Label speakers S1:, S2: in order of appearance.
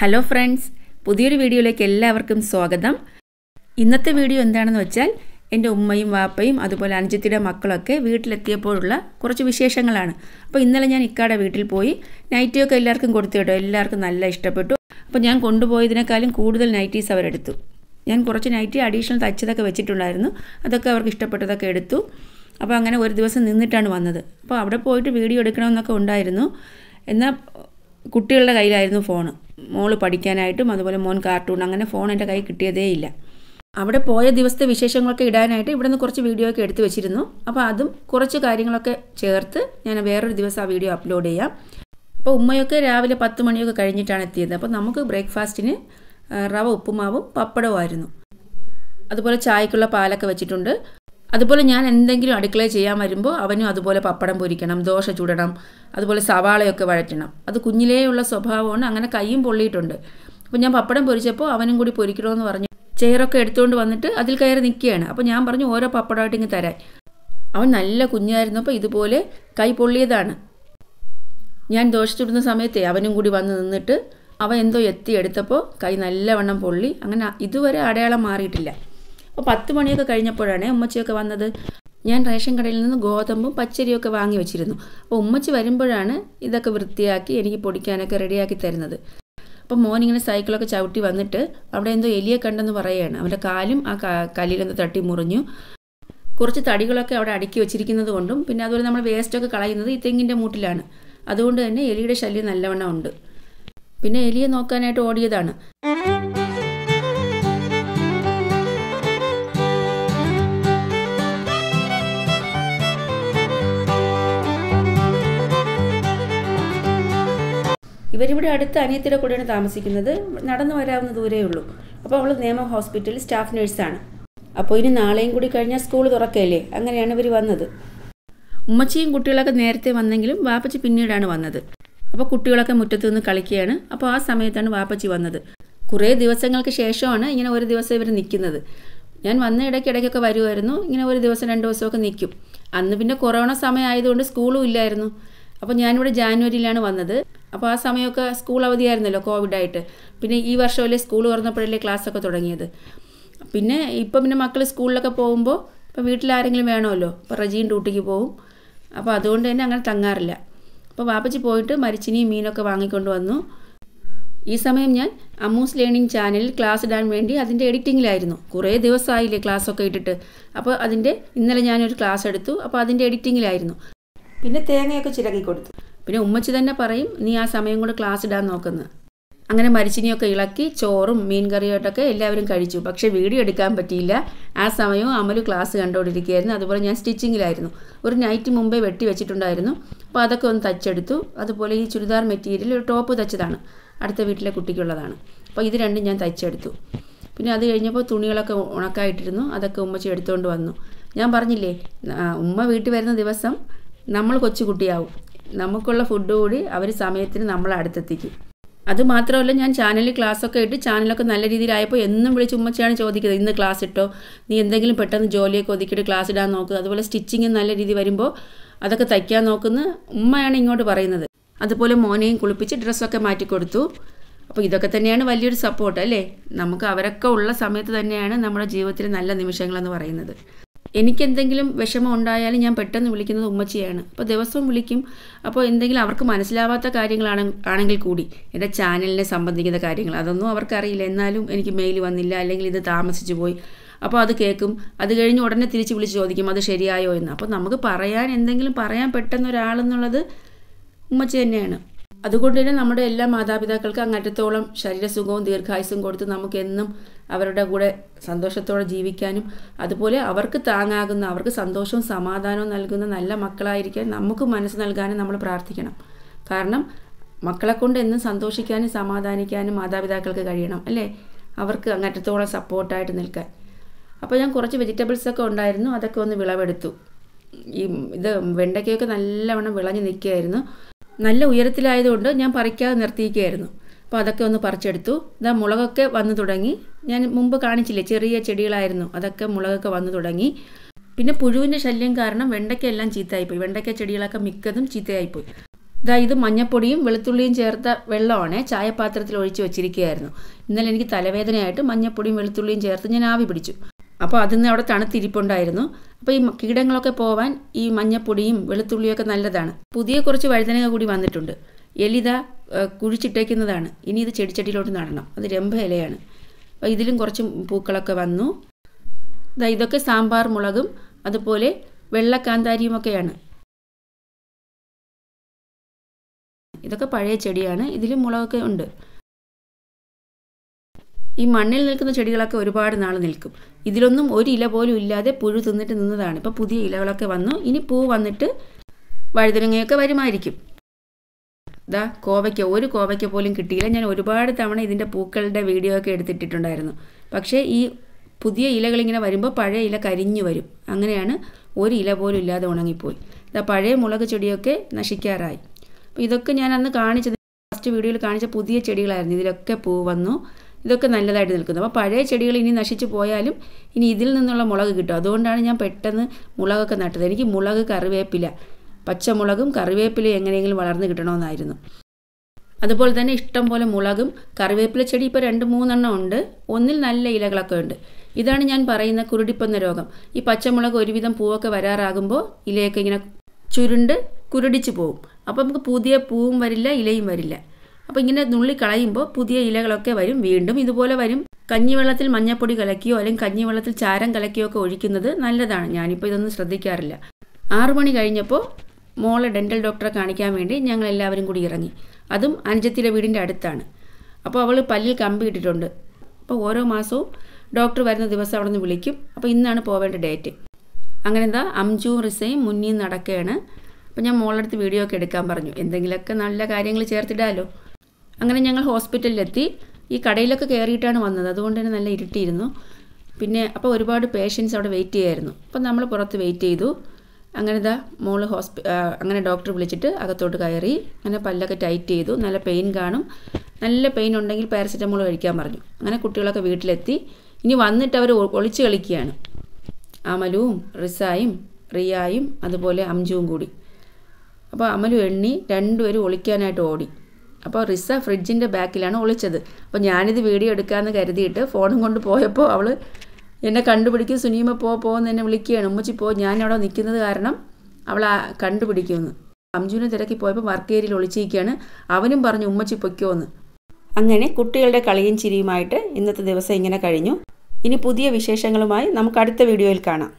S1: Hello friends പുതിയൊരു വീഡിയോയിലേക്ക് എല്ലാവർക്കും സ്വാഗതം. ഇന്നത്തെ വീഡിയോ എന്താണെന്ന് വെച്ചാൽ എന്റെ ഉമ്മയും വാപ്പയും അതുപോലെ അനുജത്തിയുടെ മക്കളൊക്കെ വീട്ടിലെത്തിയപ്പോഴുള്ള കുറച്ച് വിശേഷങ്ങളാണ്. അപ്പോൾ ഇന്നലെ ഞാൻ ഇക്കാടെ വീട്ടിൽ പോയി നൈറ്റിയൊക്കെ എല്ലാവർക്കും കൊടുത്തു കേട്ടോ. എല്ലാവർക്കും നല്ല ഇഷ്ടപ്പെട്ടു. അപ്പോൾ ഞാൻ കൊണ്ടുപോയതിനേക്കാളും കൂടുതൽ നൈറ്റീസ് അവരെടുത്തു. ഞാൻ കുറച്ച് നൈറ്റി അഡീഷണൽ തച്ചതൊക്കെ വെച്ചിട്ടുണ്ടായിരുന്നു. അതൊക്കെ അവർക്ക് ഇഷ്ടപ്പെട്ടതൊക്കെ എടുത്തു. അപ്പോൾ അങ്ങനെ ഒരു ദിവസം നിന്നിട്ടാണ് വന്നത്. അപ്പോൾ അവിടെ പോയിട്ട് വീഡിയോ എടുക്കണമെന്നൊക്കെ ഉണ്ടായിരുന്നു. എന്നാൽ കുട്ടികളുടെ കയ്യിലായിരുന്നു ഫോൺ മോൾ പഠിക്കാനായിട്ടും അതുപോലെ മോൻ കാർട്ടൂൺ അങ്ങനെ ഫോൺ എന്റെ കയ്യിൽ കിട്ടിയതേ ഇല്ല. അവിടെ പോയ ദിവസത്തെ വിശേഷങ്ങളൊക്കെ ഇടാനായിട്ട് ഇവിടെ നിന്ന് കുറച്ച് വീഡിയോ ഒക്കെ എടുത്തു വെച്ചിരുന്നു. അപ്പോൾ അതും കുറച്ച് കാര്യങ്ങളൊക്കെ ചേർത്ത് ഞാൻ വേറൊരു ദിവസം ആ വീഡിയോ അപ്ലോഡ് ചെയ്യാം. അപ്പോൾ ഉമ്മയൊക്കെ രാവിലെ പത്ത് മണിയൊക്കെ കഴിഞ്ഞിട്ടാണ് എത്തിയത്. അപ്പോൾ നമുക്ക് ബ്രേക്ക്ഫാസ്റ്റിന് റവ ഉപ്പുമാവും പപ്പടവുമായിരുന്നു. അതുപോലെ ചായക്കുള്ള പാലൊക്കെ വെച്ചിട്ടുണ്ട്. അതുപോലെ ഞാൻ എന്തെങ്കിലും അടുക്കളയിൽ ചെയ്യാൻ വരുമ്പോൾ അവനും അതുപോലെ പപ്പടം പൊരിക്കണം ദോശ ചുടണം അതുപോലെ സവാളയൊക്കെ വഴറ്റണം. അത് കുഞ്ഞിലേയുള്ള സ്വഭാവമാണ്. അങ്ങനെ കൈയും പൊള്ളിയിട്ടുണ്ട്. അപ്പോൾ ഞാൻ പപ്പടം പൊരിച്ചപ്പോൾ അവനും കൂടി പൊരിക്കണമെന്ന് പറഞ്ഞു. ചെയറൊക്കെ എടുത്തുകൊണ്ട് വന്നിട്ട് അതിൽ കയറി നിൽക്കുകയാണ് അപ്പോൾ ഞാൻ പറഞ്ഞു ഓരോ പപ്പടമായിട്ട് ഇങ്ങ് തരാൻ. അവൻ നല്ല കുഞ്ഞായിരുന്നപ്പോൾ ഇതുപോലെ കൈ പൊള്ളിയതാണ്. ഞാൻ ദോശ ചുടുന്ന സമയത്തെ അവനും കൂടി വന്ന് നിന്നിട്ട് അവ എന്തോ എത്തി എടുത്തപ്പോൾ കൈ നല്ലവണ്ണം പൊള്ളി. അങ്ങനെ ഇതുവരെ അടയാളം മാറിയിട്ടില്ല. അപ്പോൾ പത്ത് മണിയൊക്കെ കഴിഞ്ഞപ്പോഴാണ് ഉമ്മച്ചിയൊക്കെ വന്നത്. ഞാൻ റേഷൻ കടയിൽ നിന്ന് ഗോതമ്പും പച്ചരിയൊക്കെ വാങ്ങി വെച്ചിരുന്നു. അപ്പോൾ ഉമ്മച്ചി വരുമ്പോഴാണ് ഇതൊക്കെ വൃത്തിയാക്കി എനിക്ക് പൊടിക്കാനൊക്കെ റെഡിയാക്കി തരുന്നത്. അപ്പം മോനിങ്ങനെ സൈക്കിളൊക്കെ ചവിട്ടി വന്നിട്ട് അവിടെ എന്തോ എലിയെ കണ്ടെന്ന് പറയുകയാണ്. അവന്റെ കാലും ആ കല്ലിലെന്തോ തട്ടി മുറിഞ്ഞു. കുറച്ച് തടികളൊക്കെ അവിടെ അടുക്കി വെച്ചിരിക്കുന്നത് കൊണ്ടും പിന്നെ അതുപോലെ നമ്മൾ വേസ്റ്റൊക്കെ കളയുന്നത് ഈ തെങ്ങിന്റെ മൂട്ടിലാണ്. അതുകൊണ്ട് തന്നെ എലിയുടെ ശല്യം നല്ലവണ്ണം ഉണ്ട്. പിന്നെ എലിയെ നോക്കാനായിട്ട് ഓടിയതാണ്. ഇവരിവിടെ അടുത്ത് അനിയത്തിയുടെ കൂടെയാണ് താമസിക്കുന്നത്. നടന്നു വരാവുന്ന ദൂരേ ഉള്ളൂ. അപ്പോൾ അവൾ നിയമം ഹോസ്പിറ്റലിൽ സ്റ്റാഫ് നഴ്സാണ്. അപ്പോൾ ഇനി നാളെയും കൂടി കഴിഞ്ഞാൽ സ്കൂൾ തുറക്കല്ലേ? അങ്ങനെയാണ് ഇവർ വന്നത്. ഉമ്മച്ചിയും കുട്ടികളൊക്കെ നേരത്തെ വന്നെങ്കിലും വാപ്പച്ചി പിന്നീടാണ് വന്നത്. അപ്പോൾ കുട്ടികളൊക്കെ മുറ്റത്ത് നിന്ന് കളിക്കുകയാണ്. അപ്പോൾ ആ സമയത്താണ് വാപ്പച്ചി വന്നത്. കുറേ ദിവസങ്ങൾക്ക് ശേഷമാണ് ഇങ്ങനെ ഒരു ദിവസം ഇവർ നിൽക്കുന്നത്. ഞാൻ വന്ന ഇടയ്ക്ക് ഇടയ്ക്കൊക്കെ വരുമായിരുന്നു. ഇങ്ങനെ ഒരു ദിവസം രണ്ട് ദിവസമൊക്കെ നിൽക്കും. അന്ന് പിന്നെ കൊറോണ സമയം ആയതുകൊണ്ട് സ്കൂളും ഇല്ലായിരുന്നു. അപ്പോൾ ഞാനിവിടെ ജാനുവരിയിലാണ് വന്നത്. അപ്പോൾ ആ സമയമൊക്കെ സ്കൂൾ അവധിയായിരുന്നല്ലോ കോവിഡായിട്ട് പിന്നെ ഈ വർഷമല്ലേ സ്കൂൾ തുറന്നപ്പോഴല്ലേ ക്ലാസ്സൊക്കെ തുടങ്ങിയത്. പിന്നെ ഇപ്പം പിന്നെ മക്കൾ സ്കൂളിലൊക്കെ പോകുമ്പോൾ ഇപ്പോൾ വീട്ടിലാരെങ്കിലും വേണമല്ലോ. ഇപ്പോൾ റജീൻ ഡ്യൂട്ടിക്ക് പോകും അപ്പോൾ അതുകൊണ്ട് തന്നെ അങ്ങനെ തങ്ങാറില്ല. അപ്പോൾ വാപ്പച്ചി പോയിട്ട് മരിച്ചിനിയും മീനൊക്കെ വാങ്ങിക്കൊണ്ട് വന്നു. ഈ സമയം ഞാൻ അമ്മൂസ് ലേണിംഗ് ചാനലിൽ ക്ലാസ് ഇടാൻ വേണ്ടി അതിന്റെ എഡിറ്റിങ്ങിലായിരുന്നു കുറേ ദിവസമായില്ലേ ക്ലാസ്സൊക്കെ ഇട്ടിട്ട്. അപ്പോൾ അതിന്റെ ഇന്നലെ ഞാനൊരു ക്ലാസ് എടുത്തു. അപ്പോൾ അതിന്റെ എഡിറ്റിങ്ങിലായിരുന്നു പിന്നെ തേങ്ങയൊക്കെ ചിരകി കൊടുത്തു. പിന്നെ ഉമ്മച്ചി തന്നെ പറയും നീ ആ സമയം കൊണ്ട് ക്ലാസ് ഇടാൻ നോക്കുന്നത് അങ്ങനെ മരിച്ചിനിയൊക്കെ ഇളക്കി ചോറും മീൻ കറിയായിട്ടൊക്കെ എല്ലാവരും കഴിച്ചു. പക്ഷേ വീഡിയോ എടുക്കാൻ പറ്റിയില്ല. ആ സമയവും അമലു ക്ലാസ് കണ്ടുകൊണ്ടിരിക്കുകയായിരുന്നു. അതുപോലെ ഞാൻ സ്റ്റിച്ചിങ്ങിലായിരുന്നു ഒരു നൈറ്റ് മുമ്പേ വെട്ടി വെച്ചിട്ടുണ്ടായിരുന്നു. അപ്പോൾ അതൊക്കെ ഒന്ന് തച്ചെടുത്തു. അതുപോലെ ഈ ചുരിദാർ മെറ്റീരിയൽ ഒരു ടോപ്പ് തച്ചതാണ്. അടുത്ത വീട്ടിലെ കുട്ടിക്കുള്ളതാണ്. അപ്പോൾ ഇത് രണ്ടും ഞാൻ തച്ചെടുത്തു. പിന്നെ അത് കഴിഞ്ഞപ്പോൾ തുണികളൊക്കെ ഉണക്കായിട്ടിരുന്നു. അതൊക്കെ ഉമ്മച്ചി എടുത്തുകൊണ്ട് വന്നു. ഞാൻ പറഞ്ഞില്ലേ ഉമ്മ വീട്ടിൽ വരുന്ന ദിവസം നമ്മൾ കൊച്ചുകുട്ടിയാവും. നമുക്കുള്ള ഫുഡ് കൂടി അവർ സമയത്തിന് നമ്മളെ അടുത്തെത്തിക്കും. അതുമാത്രമല്ല ഞാൻ ചാനലിൽ ക്ലാസ്സൊക്കെ ഇട്ട് ചാനലൊക്കെ നല്ല രീതിയിലായപ്പോൾ എന്നും വിളിച്ച് ഉമ്മച്ചയാണ് ചോദിക്കുന്നത് ഇന്ന് ക്ലാസ് ഇട്ടോ? നീ എന്തെങ്കിലും പെട്ടെന്ന് ജോലിയൊക്കെ ഒതുക്കിയിട്ട് ക്ലാസ് ഇടാൻ നോക്കുക അതുപോലെ സ്റ്റിച്ചിങ് നല്ല രീതി വരുമ്പോൾ അതൊക്കെ തയ്ക്കാൻ നോക്കുന്ന ഉമ്മയാണ് ഇങ്ങോട്ട് പറയുന്നത്. അതുപോലെ മോനെയും കുളിപ്പിച്ച് ഡ്രസ്സൊക്കെ മാറ്റി കൊടുത്തു. അപ്പോൾ ഇതൊക്കെ തന്നെയാണ് വലിയൊരു സപ്പോർട്ട് അല്ലേ? നമുക്ക് അവരൊക്കെ ഉള്ള സമയത്ത് തന്നെയാണ് നമ്മുടെ ജീവിതത്തിലെ നല്ല നിമിഷങ്ങളെന്ന് പറയുന്നത്. എനിക്കെന്തെങ്കിലും വിഷമം ഉണ്ടായാലും ഞാൻ പെട്ടെന്ന് വിളിക്കുന്നത് ഉമ്മച്ചിയാണ്. അപ്പോൾ ദിവസവും വിളിക്കും. അപ്പോൾ എന്തെങ്കിലും അവർക്ക് മനസ്സിലാവാത്ത കാര്യങ്ങളാണ് ആണെങ്കിൽ കൂടി. എന്റെ ചാനലിനെ സംബന്ധിക്കുന്ന കാര്യങ്ങൾ. അതൊന്നും അവർക്കറിയില്ല. എന്നാലും എനിക്ക് മെയിൽ വന്നില്ല. അല്ലെങ്കിൽ ഇത് താമസിച്ചു പോയി. അപ്പോൾ അത് കേൾക്കും. അത് കഴിഞ്ഞ് ഉടനെ തിരിച്ച് വിളിച്ച് ചോദിക്കും അത് ശരിയായോ? എന്ന്. അപ്പോൾ നമുക്ക് പറയാൻ എന്തെങ്കിലും പറയാൻ പെട്ടെന്ന് ഒരാളെന്നുള്ളത് ഉമ്മച്ചി തന്നെയാണ്. അതുകൊണ്ട് തന്നെ നമ്മുടെ എല്ലാ മാതാപിതാക്കൾക്ക് അങ്ങറ്റത്തോളം ശരീരസുഖവും ദീർഘായുസും കൊടുത്ത് നമുക്കെന്നും അവരുടെ കൂടെ സന്തോഷത്തോടെ ജീവിക്കാനും അതുപോലെ അവർക്ക് താങ്ങാകുന്ന അവർക്ക് സന്തോഷവും സമാധാനവും നൽകുന്ന നല്ല മക്കളായിരിക്കാൻ നമുക്ക് മനസ്സ് നൽകാനും നമ്മൾ പ്രാർത്ഥിക്കണം. കാരണം മക്കളെ കൊണ്ട് എന്നും സന്തോഷിക്കാനും സമാധാനിക്കാനും മാതാപിതാക്കൾക്ക് കഴിയണം അല്ലേ? അവർക്ക് അങ്ങറ്റത്തോളം സപ്പോർട്ടായിട്ട് നിൽക്കാൻ. അപ്പോൾ ഞാൻ കുറച്ച് വെജിറ്റബിൾസൊക്കെ ഉണ്ടായിരുന്നു അതൊക്കെ ഒന്ന് വിളവെടുത്തു. ഈ ഇത് വെണ്ടയ്ക്കൊക്കെ നല്ലവണ്ണം വിളഞ്ഞ് നിൽക്കുകയായിരുന്നു. നല്ല ഉയരത്തിലായതുകൊണ്ട് ഞാൻ പറിക്കാതെ നിർത്തിയിരിക്കുകയായിരുന്നു. അപ്പോൾ അതൊക്കെ ഒന്ന് പറിച്ചെടുത്തു. ഇതാ മുളകൊക്കെ വന്നു തുടങ്ങി. ഞാൻ മുമ്പ് കാണിച്ചില്ലേ ചെറിയ ചെടികളായിരുന്നു. അതൊക്കെ മുളകൊക്കെ വന്നു തുടങ്ങി. പിന്നെ പുഴുവിന്റെ ശല്യം കാരണം വെണ്ടയ്ക്ക എല്ലാം ചീത്തയായിപ്പോയി. വെണ്ടയ്ക്ക ചെടികളൊക്കെ മിക്കതും ചീത്തയായിപ്പോയി. ഇതാ ഇത് മഞ്ഞപ്പൊടിയും വെളുത്തുള്ളിയും ചേർത്ത വെള്ളമാണ് ചായപാത്രത്തിൽ ഒഴിച്ച് വെച്ചിരിക്കുകയായിരുന്നു. ഇന്നലെ എനിക്ക് തലവേദനയായിട്ട് മഞ്ഞപ്പൊടിയും വെളുത്തുള്ളിയും ചേർത്ത് ഞാൻ ആവി പിടിച്ചു. അപ്പോൾ അതിന്ന് അവിടെ തണുത്തിരിപ്പുണ്ടായിരുന്നു. അപ്പോൾ ഈ കീടങ്ങളൊക്കെ പോവാൻ ഈ മഞ്ഞപ്പൊടിയും വെളുത്തുള്ളിയൊക്കെ നല്ലതാണ്. പുതിയ കുറച്ച് വഴുതനങ്ങ കൂടി വന്നിട്ടുണ്ട്. എലിത കുഴിച്ചിട്ടേക്കുന്നതാണ്. ഇനി ഇത് ചെടിച്ചട്ടിയിലോട്ട് നടണം. അത് രമ്പ ഇലയാണ്. അപ്പോൾ ഇതിലും കുറച്ച് പൂക്കളൊക്കെ വന്നു. ഇതാ ഇതൊക്കെ സാമ്പാർ മുളകും അതുപോലെ വെള്ളക്കാന്താരിയുമൊക്കെയാണ്. ഇതൊക്കെ പഴയ ചെടിയാണ്. ഇതിലും മുളകൊക്കെ ഉണ്ട്. ഈ മണ്ണിൽ നിൽക്കുന്ന ചെടികളൊക്കെ ഒരുപാട് നാൾ നിൽക്കും. ഇതിലൊന്നും ഒരു ഇല പോലും ഇല്ലാതെ പുഴു തിന്നിട്ട് നിന്നതാണ്. ഇപ്പോൾ പുതിയ ഇലകളൊക്കെ വന്നു. ഇനി പൂ വന്നിട്ട് വഴുതനങ്ങയൊക്കെ വരുമായിരിക്കും. ദാ കോവയ്ക്ക. ഒരു കോവയ്ക്ക പോലും കിട്ടിയില്ല. ഞാൻ ഒരുപാട് തവണ ഇതിന്റെ പൂക്കളുടെ വീഡിയോ ഒക്കെ എടുത്തിട്ടിട്ടുണ്ടായിരുന്നു. പക്ഷേ ഈ പുതിയ ഇലകളിങ്ങനെ വരുമ്പോൾ പഴയ ഇല കരിഞ്ഞു വരും. അങ്ങനെയാണ് ഒരു ഇല പോലും ഇല്ലാതെ ഉണങ്ങിപ്പോയി. ഇതാ പഴയ മുളക് ചെടിയൊക്കെ നശിക്കാറായി. അപ്പോൾ ഇതൊക്കെ ഞാൻ അന്ന് കാണിച്ചത് ഫസ്റ്റ് വീഡിയോയിൽ കാണിച്ച പുതിയ ചെടികളായിരുന്നു. ഇതിലൊക്കെ പൂ വന്നു. ഇതൊക്കെ നല്ലതായിട്ട് നിൽക്കുന്നത് അപ്പോൾ പഴയ ചെടികൾ ഇനി നശിച്ചു പോയാലും ഇനി ഇതിൽ നിന്നുള്ള മുളക് കിട്ടും. അതുകൊണ്ടാണ് ഞാൻ പെട്ടെന്ന് മുളകൊക്കെ നട്ടത്. എനിക്ക് മുളക് കറിവേപ്പില പച്ചമുളകും കറിവേപ്പിലയും എങ്ങനെയെങ്കിലും വളർന്നു കിട്ടണമെന്നായിരുന്നു. അതുപോലെ തന്നെ ഇഷ്ടം പോലെ മുളകും കറിവേപ്പില ചെടി ഇപ്പോൾ രണ്ട് മൂന്നെണ്ണം ഉണ്ട്. ഒന്നിൽ നല്ല ഇലകളൊക്കെ ഉണ്ട്. ഇതാണ് ഞാൻ പറയുന്ന കുരുടിപ്പെന്ന രോഗം. ഈ പച്ചമുളക് ഒരുവിധം പൂവൊക്കെ വരാറാകുമ്പോൾ ഇലയൊക്കെ ഇങ്ങനെ ചുരുണ്ട് കുരുടിച്ച് പോവും. അപ്പോൾ നമുക്ക് പുതിയ പൂവും വരില്ല ഇലയും വരില്ല. അപ്പോൾ ഇങ്ങനെ നുള്ളി കളയുമ്പോൾ പുതിയ ഇലകളൊക്കെ വരും വീണ്ടും ഇതുപോലെ വരും. കഞ്ഞിവെള്ളത്തിൽ മഞ്ഞപ്പൊടി കലക്കിയോ അല്ലെങ്കിൽ കഞ്ഞിവെള്ളത്തിൽ ചാരം കലക്കിയോ ഒക്കെ ഒഴിക്കുന്നത് നല്ലതാണ്. ഞാനിപ്പോൾ ഇതൊന്നും ശ്രദ്ധിക്കാറില്ല. ആറു മണി കഴിഞ്ഞപ്പോൾ മോളെ ഡെന്റൽ ഡോക്ടറെ കാണിക്കാൻ വേണ്ടി ഞങ്ങൾ എല്ലാവരും കൂടി ഇറങ്ങി. അതും അനുജത്തിയുടെ വീടിന്റെ അടുത്താണ്. അപ്പോൾ അവൾ പല്ലിൽ കമ്പി ഇട്ടിട്ടുണ്ട്. അപ്പോൾ ഓരോ മാസവും ഡോക്ടർ വരുന്ന ദിവസം അവിടെ നിന്ന് വിളിക്കും. അപ്പോൾ ഇന്നാണ് പോവേണ്ട ഡേറ്റ്. അങ്ങനെ എന്താ അംജുവും റിസയും മുന്നിൽ നടക്കുകയാണ് അപ്പോൾ ഞാൻ മോളടുത്ത് വീഡിയോ ഒക്കെ എടുക്കാൻ പറഞ്ഞു. എന്തെങ്കിലുമൊക്കെ നല്ല കാര്യങ്ങൾ ചേർത്തിടാമല്ലോ അങ്ങനെ ഞങ്ങൾ ഹോസ്പിറ്റലിലെത്തി. ഈ കടയിലൊക്കെ കയറിയിട്ടാണ് വന്നത്. അതുകൊണ്ട് തന്നെ നല്ല ഇരുട്ടിയിരുന്നു. പിന്നെ അപ്പോൾ ഒരുപാട് പേഷ്യൻസ് അവിടെ വെയിറ്റ് ചെയ്യായിരുന്നു. അപ്പം നമ്മൾ പുറത്ത് വെയിറ്റ് ചെയ്തു. അങ്ങനെ ഇതാ മോൾ ഹോസ്പി അങ്ങനെ ഡോക്ടർ വിളിച്ചിട്ട് അകത്തോട്ട് കയറി. അങ്ങനെ പല്ലൊക്കെ ടൈറ്റ് ചെയ്തു. നല്ല പെയിൻ കാണും. നല്ല പെയിൻ ഉണ്ടെങ്കിൽ പാരസെറ്റമോൾ കഴിക്കാൻ പറഞ്ഞു. അങ്ങനെ കുട്ടികളൊക്കെ വീട്ടിലെത്തി. ഇനി വന്നിട്ട് അവർ ഒളിച്ച് കളിക്കുകയാണ്. അമലുവും റിസായും റിയായും അതുപോലെ അംജുവും കൂടി. അപ്പോൾ അമലു എണ്ണി രണ്ടുപേരും ഒളിക്കാനായിട്ട് ഓടി. അപ്പോൾ റിസ ഫ്രിഡ്ജിന്റെ ബാക്കിലാണ് ഒളിച്ചത്. അപ്പോൾ ഞാനിത് വീഡിയോ എടുക്കാമെന്ന് കരുതിയിട്ട് ഫോണും കൊണ്ട് പോയപ്പോൾ അവൾ എന്നെ കണ്ടുപിടിക്കും സുനീമ പോ പോകുന്ന എന്നെ വിളിക്കുകയാണ്. ഉമ്മച്ചി പോ ഞാൻ അവിടെ നിൽക്കുന്നത് കാരണം അവൾ കണ്ടുപിടിക്കുമെന്ന്. അംജുവിനെ തിരക്കി പോയപ്പോൾ വർക്ക് ഏരിയയിൽ ഒളിച്ചിരിക്കുകയാണ്. അവനും പറഞ്ഞു ഉമ്മച്ചി പൊയ്ക്കോന്ന്. അങ്ങനെ കുട്ടികളുടെ കളിയും ചിരിയുമായിട്ട് ഇന്നത്തെ ദിവസം ഇങ്ങനെ കഴിഞ്ഞു. ഇനി പുതിയ വിശേഷങ്ങളുമായി നമുക്ക് അടുത്ത വീഡിയോയിൽ കാണാം.